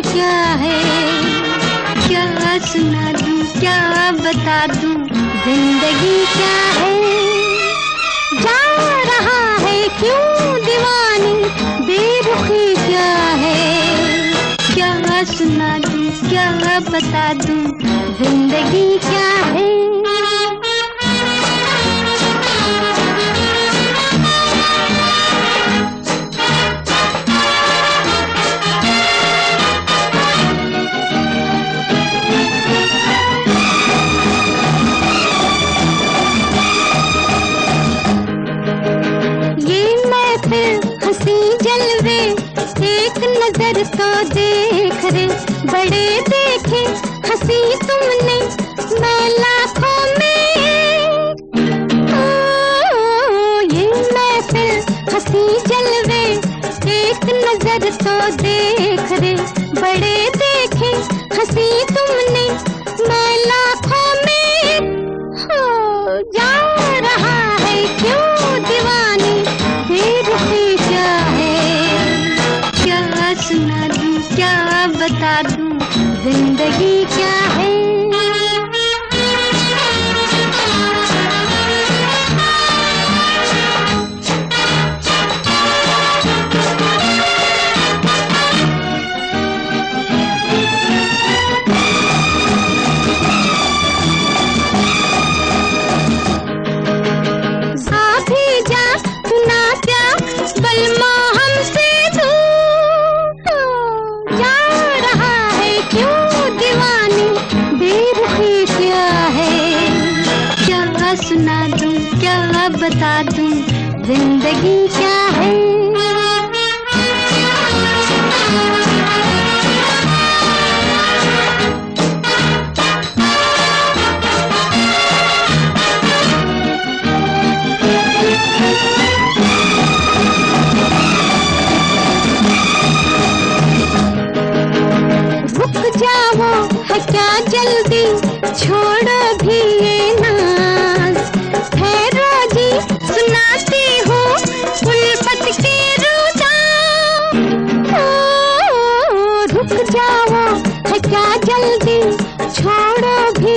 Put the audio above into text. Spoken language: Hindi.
क्या है? क्या सुना दूँ क्या बता दूँ? ज़िंदगी बता दूँ ज़िंदगी क्या है? नज़र तो देख रे बड़े देख रे, बड़े देखे, हँसी तुमने, मैं लाखों में। हो, जा रहा है क्यों दीवानी, फिर क्या है? क्या सुना दूँ, क्या बता दूँ, ज़िंदगी क्या है? क्या बता दूँ ज़िंदगी क्या है? रुक जाओ है क्या जल्दी? छोड़ो भी। क्या जल्दी छोड़ो भी